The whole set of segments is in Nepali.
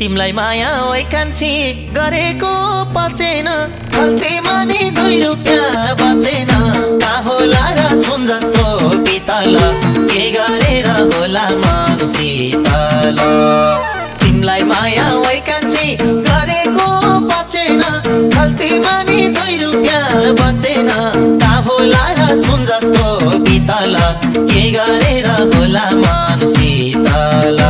तिमीलाई माया ओइ गरेको पचेन। गल्ती मानि दुई रुपियाँ बचेन। कहाँ होला र सुन जस्तो पितल। के गरेर होला म? मन शीतल तिमीलाई माया ओइ कान्छी गरेको पचेन खल्तीमा नि दुई रुपियाँ बचेन। कहाँ होला र सुन जस्तो पितल के गरेर होला मन शीतल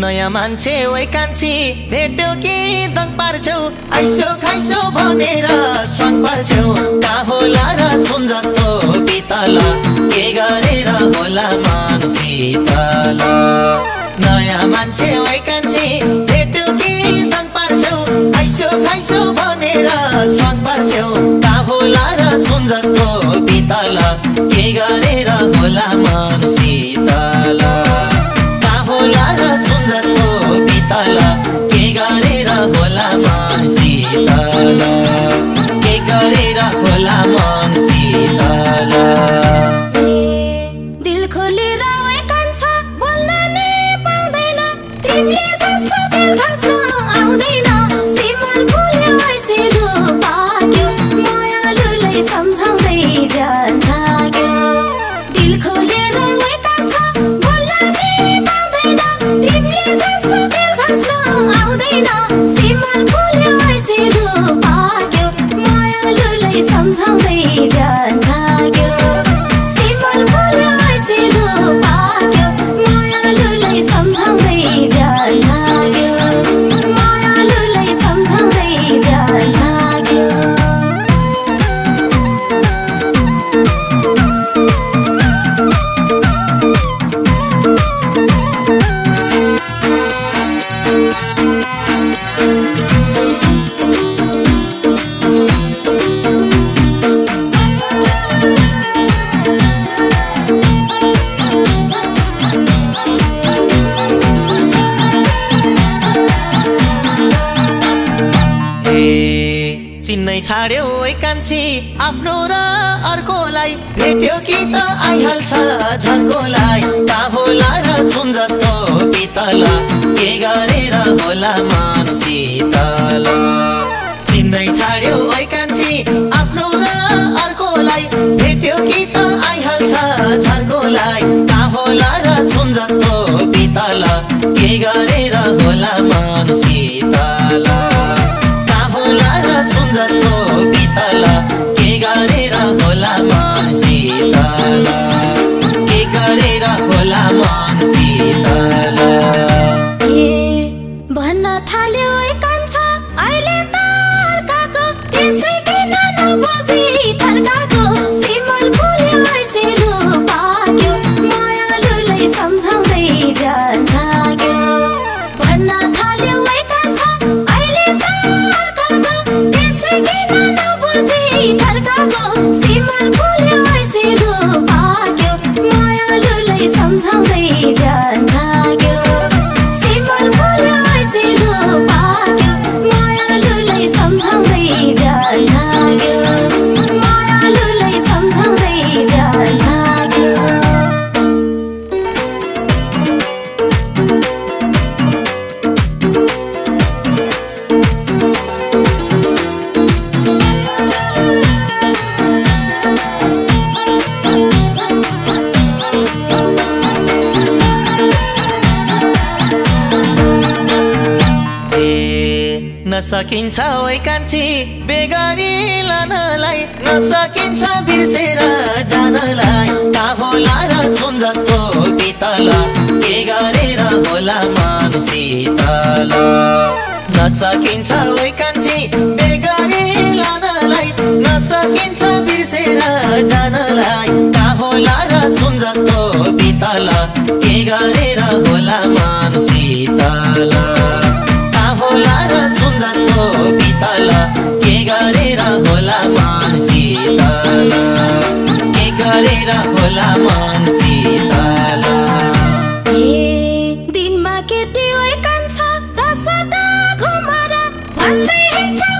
नयाँ मान्छे ओइ कान्छी भेट्यो कि दङ पार्छौ? आइसो खाइसो भनेर स्वाङ पार्छौ। कहाँ होला र सुन जस्तो पितल के गरेर होला मन शीतल नयाँ मान्छे ओइ कान्छी भेट्यो कि दङ पार्छौ? आइसो खाइसो भनेर स्वाङ पार्छौ। कहाँ होला र सुन जस्तो पितल के गरेर होला मन चिन्नै छाड्यो कान्छी। आफ्नो र अर्कोलाई भेट्यो कि त आइहाल्छ झर्कोलाई। होला र सुन जस्तो पितल। के गरेर होला मन शीतल। चिन्नै छाड्यो कान्छी। आफ्नो र अर्कोलाई भेट्यो कि त आइहाल्छ झर्कोलाई। होला र सुन जस्तो पितल। के गरेर होला मन शीतल। नसकिन्छ ओइ कान्छी बेगरी लानलाई। नसकिन्छ बिर्सेर जानलाई। का होला र सुन जस्तो बितल के गरेर होला मन शीतल नसकिन्छ ओइ कान्छी बेगरी लानलाई। नसकिन्छ बिर्सेर जानलाई। का होला र सुन जस्तो बितल के गरेर होला मन शीतल का होला र सुन बितल के गरेर होला मन शीतल के गरेर होला मन शीतल ए दिनमा केटी ओइ कान्छ दसवटा घुमर भन्दै हिँड्छ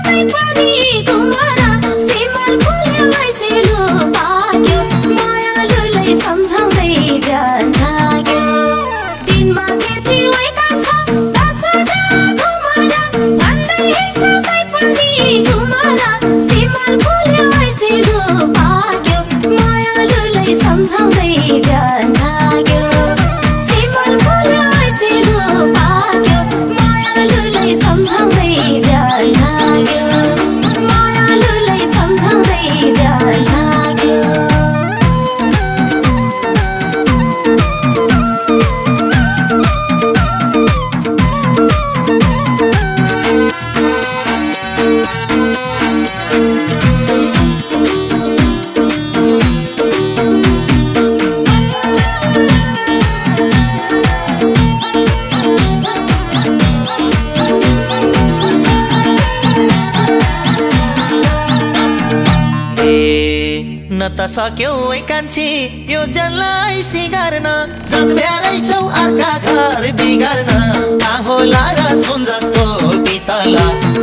त सक्यौ कान्छी। यो जनलाई सिगार्न। जन्म्यारै छौ अर्का घर बिगार्न। का होला र सुन जस्तो बितल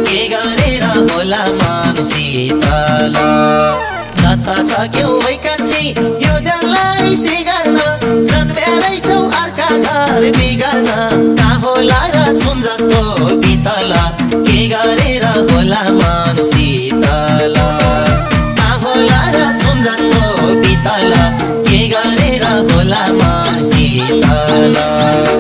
के गरेर होला मन शीतल। न त सक्यौ कान्छी। यो जनलाई सिगार्न। जन्म्यारै छौ अर्का घर बिगार्न। का होला र सुन जस्तो बितल के गरेर होला मन शीतल। शीतल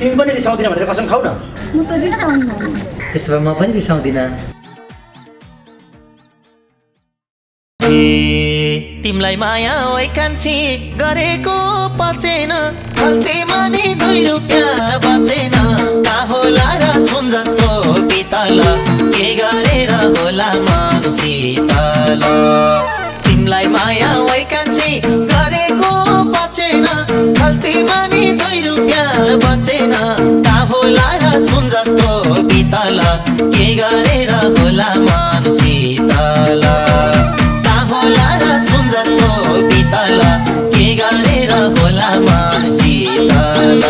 तिमी पनि रिसाउँदिन भनेर कसम खाऊ न। म त रिसाउनु त्यसो भए म पनि रिसाउँदिनँ। ए तिमीलाई माया ओइ कान्छी गरेको पचेन। खल्तीमा नि दुई रुपियाँ बचेन। का होला र सुन जस्तो बितल के गरेर होला मन शीतल तिमीलाई माया ओइ कान्छी गरेको पचेन। गल्ती मानि दुई रुपियाँ बचेन। कहाँ होला र सुन जस्तो बितल के गरेर होला मन शीतल। कहाँ होला र सुन जस्तो बितल के गरेर होला मन शीतल।